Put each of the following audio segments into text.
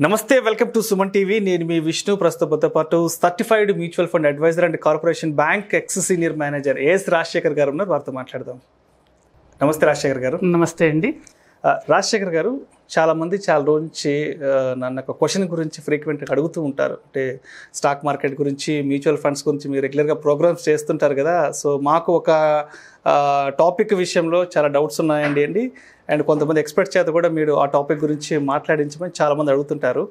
నమస్తే welcome to Suman TV. నేను మీ విష్ణు ప్రస్తుతంతో పాటు certified mutual fund advisor and corporation bank ex senior manager AS Rajasekhar గారు ఉన్నారు. వారితో మాట్లాడదాం. నమస్తే రాజశేఖర్ గారు. నమస్తే అండి. రాజశేఖర్ గారు చాలామంది చాలా రోజు నుంచి నన్ను ఒక క్వశ్చన్ గురించి ఫ్రీక్వెంట్గా అడుగుతూ ఉంటారు. అంటే స్టాక్ మార్కెట్ గురించి మ్యూచువల్ ఫండ్స్ గురించి మీరు రెగ్యులర్గా ప్రోగ్రామ్స్ చేస్తుంటారు కదా. సో మాకు ఒక టాపిక్ విషయంలో చాలా డౌట్స్ ఉన్నాయండి అండి. అండ్ కొంతమంది ఎక్స్పర్ట్ చేత కూడా మీరు ఆ టాపిక్ గురించి మాట్లాడించమని చాలామంది అడుగుతుంటారు.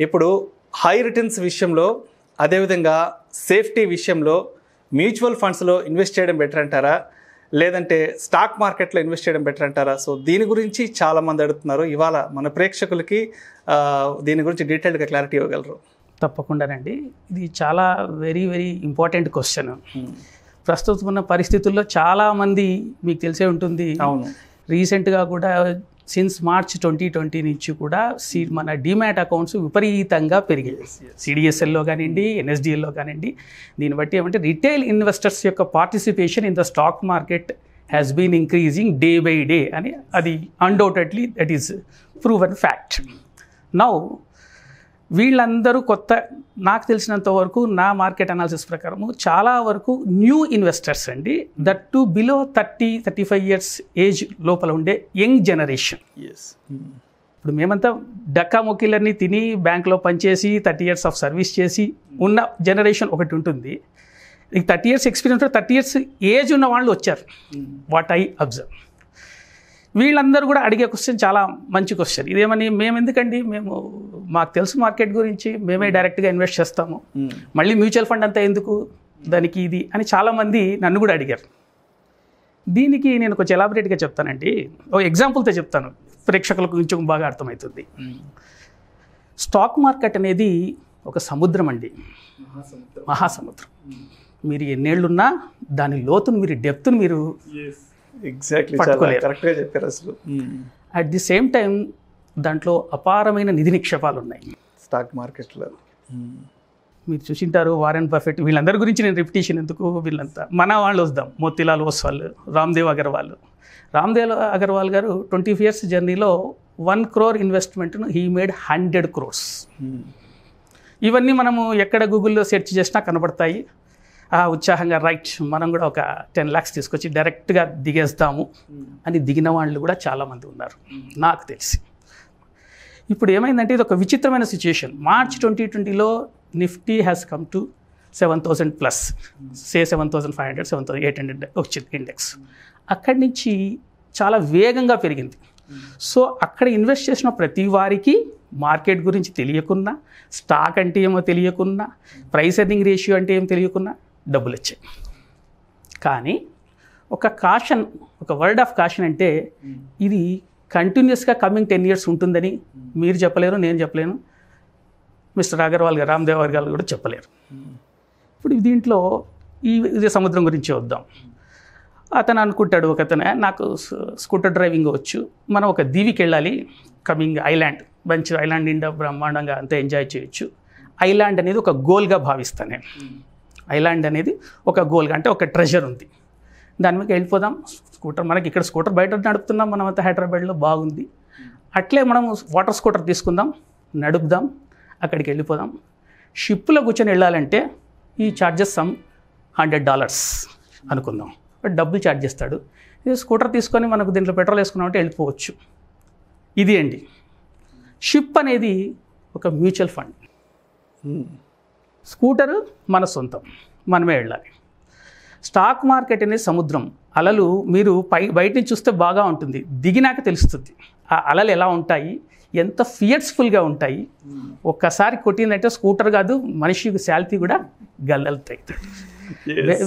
ఇప్పుడు హై రిటర్న్స్ విషయంలో అదేవిధంగా సేఫ్టీ విషయంలో మ్యూచువల్ ఫండ్స్లో ఇన్వెస్ట్ చేయడం బెటర్ అంటారా? లేదంటే స్టాక్ మార్కెట్లో ఇన్వెస్ట్ చేయడం బెటర్ అంటారా? సో దీని గురించి చాలా మంది అడుగుతున్నారు. ఇవాళ మన ప్రేక్షకులకి దీని గురించి డీటెయిల్డ్గా క్లారిటీ ఇవ్వగలరు. తప్పకుండానండి ఇది చాలా వెరీ వెరీ ఇంపార్టెంట్ క్వశ్చన్ ప్రస్తుతం ఉన్న పరిస్థితుల్లో చాలామంది మీకు తెలిసే ఉంటుంది. అవును. రీసెంట్గా కూడా సిన్స్ మార్చ్ ట్వంటీ ట్వంటీ నుంచి కూడా సి మన డిమాట్ అకౌంట్స్ విపరీతంగా పెరిగాయి. సిడిఎస్ఎల్లో కానివ్వండి ఎన్ఎస్డిఎల్లో కానివ్వండి. దీన్ని బట్టి ఏమంటే రిటైల్ ఇన్వెస్టర్స్ యొక్క participation in the stock market has been increasing day by day అని అది undoubtedly that is proven fact now వీళ్ళందరూ కొత్త నాకు తెలిసినంత వరకు నా మార్కెట్ అనాలిసిస్ ప్రకారము చాలా వరకు న్యూ ఇన్వెస్టర్స్ అండి. That to below thirty thirty five years age లోపల ఉండే యంగ్ జనరేషన్ ఎస్ ఇప్పుడు మేమంతా డక్కా మొక్కిలన్నీ తిని బ్యాంక్లో పనిచేసి థర్టీ ఇయర్స్ ఆఫ్ సర్వీస్ చేసి ఉన్న జనరేషన్ ఒకటి ఉంటుంది. ఈ thirty years experience thirty years age ఉన్న వాళ్ళు వచ్చారు. వాట్ ఐ అబ్జర్వ్ వీళ్ళందరూ కూడా అడిగే క్వశ్చన్ చాలా మంచి క్వశ్చన్ ఇదేమని మేము ఎందుకండి మేము మాకు తెలుసు మార్కెట్ గురించి మేమే డైరెక్ట్గా ఇన్వెస్ట్ చేస్తాము. మళ్ళీ మ్యూచువల్ ఫండ్ అంతా ఎందుకు? దానికి ఇది అని చాలామంది నన్ను కూడా అడిగారు. దీనికి నేను కొంచెం ఎలాబరేట్గా చెప్తానండి. ఓ ఎగ్జాంపుల్తో చెప్తాను. ప్రేక్షకులకు కొంచెం బాగా అర్థమవుతుంది. స్టాక్ మార్కెట్ అనేది ఒక సముద్రం అండి. మహాసముద్రం. మీరు ఎన్నేళ్ళున్నా దాని లోతును మీరు డెప్త్ను మీరు ఎగ్జాక్ట్లీ. కరెక్ట్గా చెప్పారు అసలు. అట్ ది సేమ్ టైం దాంట్లో అపారమైన నిధి నిక్షేపాలు ఉన్నాయి. స్టాక్ మార్కెట్లో. మీరు చూసింటారు వారెన్ బఫెట్. వీళ్ళందరి గురించి నేను రిపిటేషన్ ఎందుకు? వీళ్ళంతా మన వాళ్ళు వద్దాం. మోతీలాల్ ఓస్వాల్ రామ్దేవ్ అగర్వాల్. రామ్దేవ్ అగర్వాల్ గారు ట్వంటీ ఇయర్స్ జర్నీలో వన్ క్రోర్ ఇన్వెస్ట్మెంట్ను హీ మేడ్ హండ్రెడ్ క్రోర్స్. ఇవన్నీ మనము ఎక్కడ గూగుల్లో సెర్చ్ చేసినా కనబడతాయి. ఆ ఉత్సాహంగా రైట్ మనం కూడా ఒక టెన్ ల్యాక్స్ తీసుకొచ్చి డైరెక్ట్గా దిగేస్తాము అని దిగిన వాళ్ళు కూడా చాలామంది ఉన్నారు. నాకు తెలిసి. ఇప్పుడు ఏమైందంటే ఇది ఒక విచిత్రమైన సిచ్యుయేషన్ మార్చ్ ట్వంటీ ట్వంటీలో Nifty has come to seven thousand plus say seven thousand five hundred seven thousand eight hundred వచ్చింది ఇండెక్స్ అక్కడి నుంచి చాలా వేగంగా పెరిగింది. సో అక్కడ ఇన్వెస్ట్ చేసిన ప్రతి వారికి మార్కెట్ గురించి తెలియకున్నా స్టాక్ అంటే ఏమో తెలియకున్నా ప్రైస్ ఎర్నింగ్ రేషియో అంటే ఏం తెలియకున్నా డబ్బులు వచ్చాయి. కానీ ఒక కాషన్ ఒక వర్డ్ ఆఫ్ కాషన్ అంటే ఇది కంటిన్యూస్గా కమింగ్ టెన్ ఇయర్స్ ఉంటుందని మీరు చెప్పలేరు నేను చెప్పలేను. మిస్టర్ అగర్వాల్ గారు రామ్దేవ్ గారు కూడా చెప్పలేరు. ఇప్పుడు దీంట్లో ఈ ఇది సముద్రం గురించి వద్దాం అతను అనుకుంటాడు ఒక అతనే నాకు స్కూటర్ డ్రైవింగ్ వచ్చు. మనం ఒక దీవికి వెళ్ళాలి. కమింగ్ ఐలాండ్ మంచి ఐలాండ్ నిండా బ్రహ్మాండంగా అంతా ఎంజాయ్ చేయొచ్చు. ఐలాండ్ అనేది ఒక గోల్గా భావిస్తాను. నేను ఐలాండ్ అనేది ఒక గోల్గా అంటే ఒక ట్రెజర్ ఉంది. దాని మీద వెళ్ళిపోదాం. స్కూటర్ మనకి ఇక్కడ స్కూటర్ బయట నడుపుతున్నాం మనం అంతా హైదరాబాద్లో బాగుంది. అట్లే మనం వాటర్ స్కూటర్ తీసుకుందాం నడుపుదాం అక్కడికి వెళ్ళిపోదాం. షిప్లో కూర్చొని వెళ్ళాలంటే ఈ చార్జెస్ సమ్ హండ్రెడ్ డాలర్స్ అనుకుందాం. డబ్బులు ఛార్జ్ చేస్తాడు. ఇది స్కూటర్ తీసుకొని మనకు దీంట్లో పెట్రోల్ వేసుకున్నామంటే వెళ్ళిపోవచ్చు. ఇది అండి. షిప్ అనేది ఒక మ్యూచువల్ ఫండ్. స్కూటరు మన సొంతం. మనమే వెళ్ళాలి. స్టాక్ మార్కెట్ అనేది సముద్రం. అలలు మీరు పై బయట నుంచి చూస్తే బాగా ఉంటుంది. దిగినాక తెలుస్తుంది. ఆ అలలు ఎలా ఉంటాయి? ఎంత ఫియర్స్ఫుల్గా ఉంటాయి? ఒక్కసారి కొట్టిందంటే స్కూటర్ కాదు మనిషికి శాలిటీ కూడా గల్లలుతాయి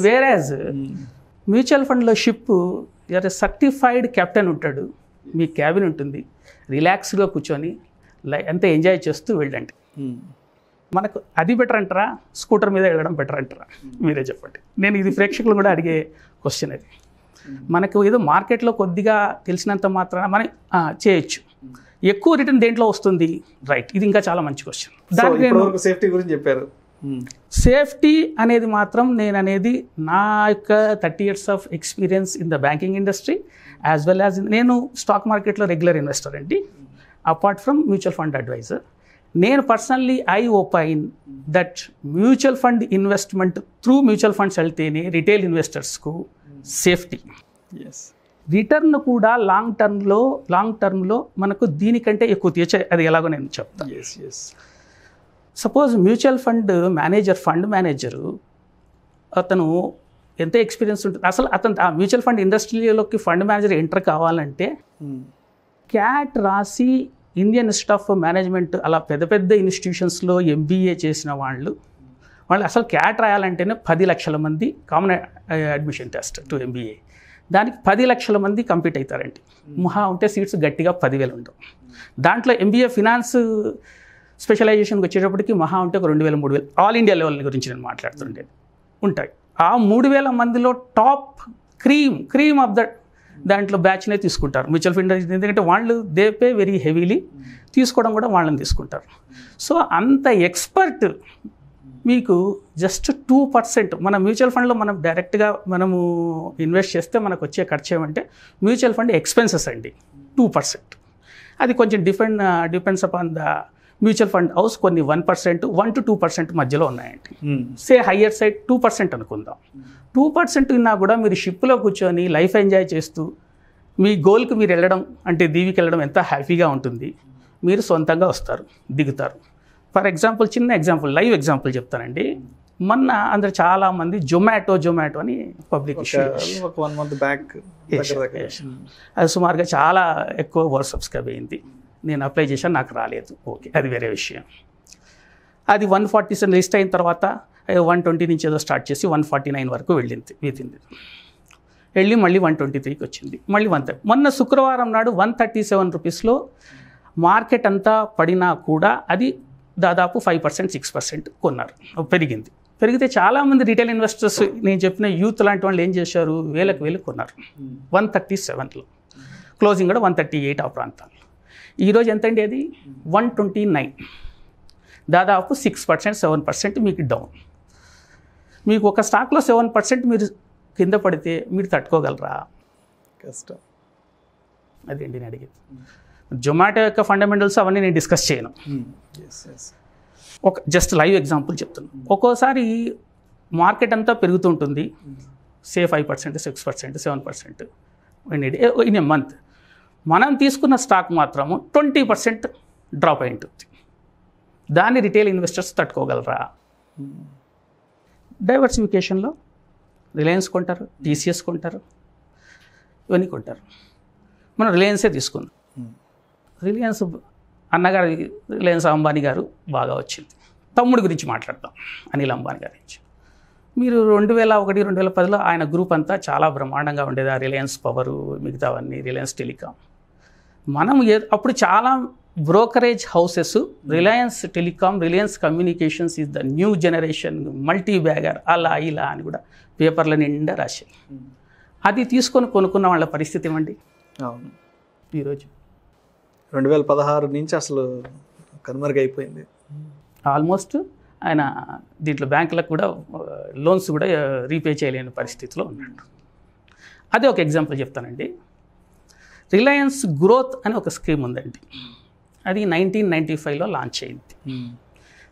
వేరేజ్ మ్యూచువల్ ఫండ్లో షిప్ ఎవరు సర్టిఫైడ్ కెప్టెన్ ఉంటాడు మీ క్యాబిన్ ఉంటుంది. రిలాక్స్గా కూర్చొని అంతా ఎంజాయ్ చేస్తూ వెళ్ళండి. మనకు అది బెటర్ అంటారా? స్కూటర్ మీద వెళ్ళడం బెటర్ అంటారా? మీరే చెప్పండి. నేను ఇది ప్రేక్షకులు కూడా అడిగే క్వశ్చన్ అది. మనకు ఏదో మార్కెట్లో కొద్దిగా తెలిసినంత మాత్రాన మనం చేయొచ్చు. ఎక్కువ రిటర్న్ దేంట్లో వస్తుంది? రైట్ ఇది ఇంకా చాలా మంచి క్వశ్చన్ దానికి సేఫ్టీ గురించి చెప్పారు. సేఫ్టీ అనేది మాత్రం నేను అనేది నా యొక్క thirty years of experience in the banking industry as well as నేను స్టాక్ మార్కెట్లో రెగ్యులర్ ఇన్వెస్టర్ అండి. Apart from mutual fund advisor నేను personally I opine that mutual fund investment through mutual funds వెళ్తేనే రిటైల్ ఇన్వెస్టర్స్కు సేఫ్టీ ఎస్ రిటర్న్ కూడా long టర్మ్లో long టర్మ్లో మనకు దీనికంటే ఎక్కువ తీర్చే అది ఎలాగో నేను చెప్తాను yes yes suppose mutual fund manager fund manager అతను ఎంత ఎక్స్పీరియన్స్ ఉంటుంది అసలు అతను ఆ మ్యూచువల్ ఫండ్ ఇండస్ట్రీలోకి ఫండ్ మేనేజర్ ఎంటర్ కావాలంటే క్యాట్ రాసి ఇండియన్ ఇన్స్టిట్యూట్ ఆఫ్ మేనేజ్మెంట్ అలా పెద్ద పెద్ద ఇన్స్టిట్యూషన్స్లో ఎంబీఏ చేసిన వాళ్ళు వాళ్ళు అసలు క్యాట్ రాయాలంటేనే పది లక్షల మంది common admission test to MBA దానికి పది లక్షల మంది కంప్లీట్ అవుతారండి. మహా ఉంటే సీట్స్ గట్టిగా పదివేలు ఉండవు. దాంట్లో ఎంబీఏ ఫినాన్స్ స్పెషలైజేషన్కి వచ్చేటప్పటికి మహా ఉంటే ఒక రెండు వేల మూడు వేలు. ఆల్ ఇండియా లెవెల్ గురించి నేను మాట్లాడుతుండేది. ఉంటాయి. ఆ మూడు వేల మందిలో top cream cream of the దాంట్లో బ్యాచ్నే తీసుకుంటారు. మ్యూచువల్ ఫండ్ ఎందుకంటే వాళ్ళు దే పే వెరీ హెవీలీ తీసుకోవడం కూడా వాళ్ళని తీసుకుంటారు. సో అంత ఎక్స్పర్ట్ మీకు జస్ట్ టూ పర్సెంట్ మన మ్యూచువల్ ఫండ్లో మనం డైరెక్ట్గా మనము ఇన్వెస్ట్ చేస్తే మనకు వచ్చే ఖర్చు ఏమంటే మ్యూచువల్ ఫండ్ ఎక్స్పెన్సెస్ అండి. టూ పర్సెంట్ అది కొంచెం depend depends upon the mutual fund house కొన్ని one percent one to two percent మధ్యలో ఉన్నాయండి. Say higher side two percent అనుకుందాం. టూ పర్సెంట్ ఉన్నా కూడా మీరు షిప్లో కూర్చొని లైఫ్ ఎంజాయ్ చేస్తూ మీ గోల్కి మీరు వెళ్ళడం అంటే దీవికి వెళ్ళడం ఎంత హ్యాపీగా ఉంటుంది. మీరు సొంతంగా వస్తారు దిగుతారు. ఫర్ ఎగ్జాంపుల్ చిన్న ఎగ్జాంపుల్ లైవ్ ఎగ్జాంపుల్ చెప్తానండి. మొన్న అందరు చాలామంది జొమాటో జొమాటో అని పబ్లిక్ వన్ మంత్ బ్యాక్ అది సుమారుగా చాలా ఎక్కువ వర్డ్ సబ్స్క్రైబ్ అయింది. నేను అప్లై చేశాను నాకు రాలేదు. ఓకే అది వేరే విషయం. అది వన్ ఫార్టీ సెవెన్ లిస్ట్ అయిన తర్వాత వన్ ట్వంటీ నుంచి ఏదో స్టార్ట్ చేసి వన్ ఫార్టీ నైన్ వరకు వెళ్ళింది వీతింది వెళ్ళి మళ్ళీ వన్ ట్వంటీ త్రీకి వచ్చింది. మళ్ళీ వన్ థర్టీ మొన్న శుక్రవారం నాడు వన్ థర్టీ సెవెన్ రూపీస్లో మార్కెట్ అంతా పడినా కూడా అది దాదాపు ఫైవ్ పర్సెంట్ సిక్స్ పర్సెంట్ కొన్నారు. పెరిగింది. పెరిగితే చాలామంది రిటైల్ ఇన్వెస్టర్స్ నేను చెప్పిన యూత్ లాంటి వాళ్ళు ఏం చేశారు? వేలకు వేలు కొన్నారు. వన్ థర్టీ సెవెన్లో క్లోజింగ్ కూడా వన్ థర్టీ ఎయిట్ ఆ ప్రాంతాల్లో ఈరోజు ఎంత అండి అది? వన్ ట్వంటీ నైన్ దాదాపు సిక్స్ పర్సెంట్ సెవెన్ పర్సెంట్ మీకు డౌన్ మీకు ఒక స్టాక్లో సెవెన్ పర్సెంట్ మీరు కింద పడితే మీరు తట్టుకోగలరా? కష్టం. అదేంటి నేను అడిగేది. జొమాటో యొక్క ఫండమెంటల్స్ అవన్నీ నేను డిస్కస్ చేయను. ఎస్ ఒక జస్ట్ లైవ్ ఎగ్జాంపుల్ చెప్తున్నాను ఒక్కోసారి మార్కెట్ అంతా పెరుగుతుంటుంది. Say five percent six percent seven percent in a month మనం తీసుకున్న స్టాక్ మాత్రము ట్వంటీ పర్సెంట్ డ్రాప్ అయి ఉంటుంది. దాన్ని రిటైల్ ఇన్వెస్టర్స్ తట్టుకోగలరా? డైవర్సిఫికేషన్లో రిలయన్స్ కొంటారు టీసీఎస్ కొంటారు ఇవన్నీ కొంటారు. మనం రిలయన్సే తీసుకుందాం. రిలయన్స్ అన్నగారి రిలయన్స్ అంబానీ గారు బాగా వచ్చింది. తమ్ముడి గురించి మాట్లాడదాం అనిల్ అంబానీ గారి గురించి. మీరు రెండు వేల ఒకటి రెండు వేల పదిలో ఆయన గ్రూప్ అంతా చాలా బ్రహ్మాండంగా ఉండేది. ఆ రిలయన్స్ పవరు మిగతావన్నీ రిలయన్స్ టెలికాం. మనం ఏ అప్పుడు చాలా brokerage houses Reliance telecom Reliance communications is the new generation multi bagger అలా ఇలా అని కూడా పేపర్ల నిండా రాశాయి. అది తీసుకొని కొనుక్కున్న వాళ్ళ పరిస్థితి ఏమండి? అవును. ఈరోజు రెండు వేల పదహారు నుంచి అసలు కనుమరుగైపోయింది ఆల్మోస్ట్ ఆయన దీంట్లో బ్యాంకులకు కూడా లోన్స్ కూడా రీపే చేయలేని పరిస్థితిలో ఉన్నాడు. అదే ఒక ఎగ్జాంపుల్ చెప్తానండి. రిలయన్స్ గ్రోత్ అని ఒక స్కీమ్ ఉందండి. అది నైన్టీన్ నైంటీ ఫైవ్లో లాంచ్ అయింది.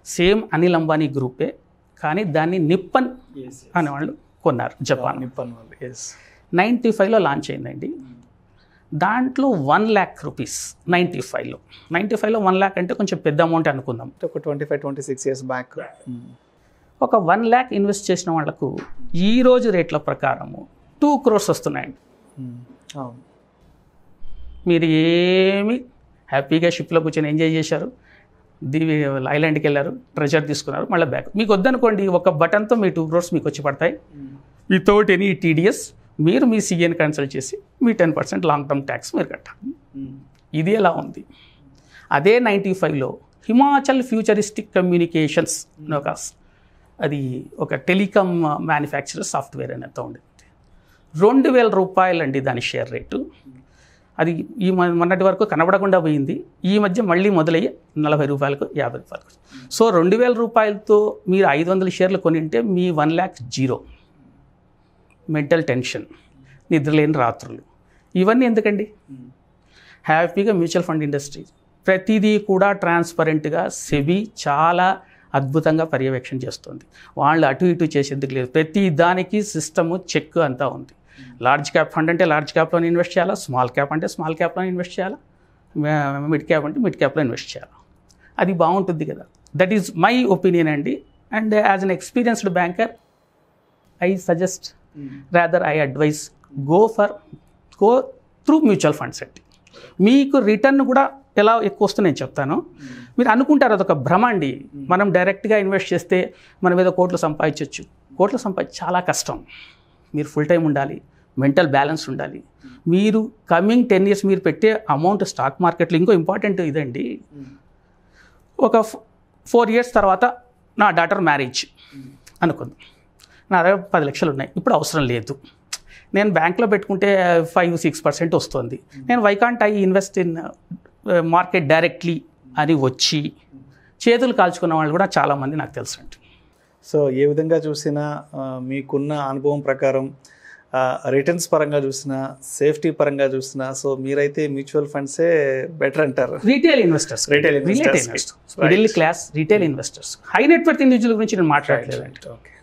సేమ్ అనిల్ అంబానీ గ్రూపే కానీ దాన్ని నిప్పన్ అనేవాళ్ళు కొన్నారు జపాన్ నిప్పన్ వాళ్ళు ఎస్ నైంటీ ఫైవ్లో లాంచ్ అయిందండి. దాంట్లో వన్ ల్యాక్ రూపీస్ నైంటీ ఫైవ్లో. నైంటీ ఫైవ్లో వన్ ల్యాక్ అంటే కొంచెం పెద్ద అమౌంట్ అనుకుందాం. ఒక twenty five twenty six years back. ఒక వన్ ల్యాక్ ఇన్వెస్ట్ చేసిన వాళ్ళకు ఈ రోజు రేట్ల ప్రకారము టూ క్రోర్స్ వస్తున్నాయండి. మీరు ఏమి హ్యాపీగా షిప్లో కూర్చొని ఎంజాయ్ చేశారు? దీవి ఐలాండ్కి వెళ్ళారు ట్రెజర్ తీసుకున్నారు మళ్ళీ బ్యాక్. మీకు వద్దనుకోండి ఒక బటన్తో మీ టూ క్రోర్స్ మీకు వచ్చి పడతాయి. వితౌట్ ఎనీ టీడీఎస్ మీరు మీ సీఎన్ కన్సల్ట్ చేసి మీ ten percent long term tax మీరు కట్టాలి. ఇది ఎలా ఉంది? అదే నైంటీ ఫైవ్లో హిమాచల్ ఫ్యూచరిస్టిక్ కమ్యూనికేషన్స్ అని ఒక అది ఒక టెలికామ్ మ్యానుఫ్యాక్చరర్ సాఫ్ట్వేర్ అనేది ఉండేది? రెండు వేల రూపాయలండి దాని షేర్ రేటు. అది ఈ మొన్నటి వరకు కనబడకుండా పోయింది. ఈ మధ్య మళ్ళీ మొదలయ్యి నలభై రూపాయలకు యాభై రూపాయలకు. సో రెండు వేల రూపాయలతో మీరు ఐదు వందల షేర్లు కొనింటే మీ one lakh zero. Mental tension నిద్రలేని రాత్రులు. ఇవన్నీ ఎందుకండి? హ్యాపీగా మ్యూచువల్ ఫండ్ ఇండస్ట్రీ. ప్రతిదీ కూడా ట్రాన్స్పరెంట్గా సెబీ చాలా అద్భుతంగా పర్యవేక్షణ చేస్తుంది. వాళ్ళు అటు ఇటు చేసేందుకు లేదు. ప్రతి దానికి సిస్టము చెక్ అంతా ఉంది. లార్జ్ క్యాప్ ఫండ్ అంటే లార్జ్ క్యాప్లో ఇన్వెస్ట్ చేయాలా? స్మాల్ క్యాప్ అంటే స్మాల్ క్యాప్లో ఇన్వెస్ట్ చేయాలా? మిడ్ క్యాప్ అంటే మిడ్ క్యాప్లో ఇన్వెస్ట్ చేయాలి? అది బాగుంటుంది కదా. దట్ ఈజ్ మై ఒపీనియన్ అండి. And as an experienced banker I suggest rather I advise go for go through mutual funds అండి. మీకు రిటర్న్ కూడా ఎలా ఎక్కువ వస్తుందో నేను చెప్తాను. మీరు అనుకుంటారు అదొక భ్రమ అండి. మనం డైరెక్ట్గా ఇన్వెస్ట్ చేస్తే మనం ఏదో కోట్లు సంపాదించవచ్చు కోట్లు సంపాదించి చాలా కష్టం. మీరు ఫుల్ టైం ఉండాలి మెంటల్ బ్యాలెన్స్ ఉండాలి. మీరు కమింగ్ టెన్ ఇయర్స్ మీరు పెట్టే అమౌంట్ స్టాక్ మార్కెట్లో ఇంకో ఇంపార్టెంట్ ఇదండి. ఒక ఫోర్ ఇయర్స్ తర్వాత నా డాటర్ మ్యారేజ్ అనుకుందాం. నా దగ్గర పది లక్షలు ఉన్నాయి ఇప్పుడు అవసరం లేదు. నేను బ్యాంక్లో పెట్టుకుంటే ఫైవ్ సిక్స్ పర్సెంట్ వస్తుంది. నేను why can't I invest in market directly అని వచ్చి చేతులు కాల్చుకున్న వాళ్ళు కూడా చాలామంది నాకు తెలుసు అండి. సో ఏ విధంగా చూసినా మీకున్న అనుభవం ప్రకారం రిటర్న్స్ పరంగా చూసినా సేఫ్టీ పరంగా చూసినా సో మీరైతే మ్యూచువల్ ఫండ్సే బెటర్ అంటారు. Retail investors investors. Investors middle class retail investors high network individual గురించి నేను మాట్లాడలేదండి ఓకే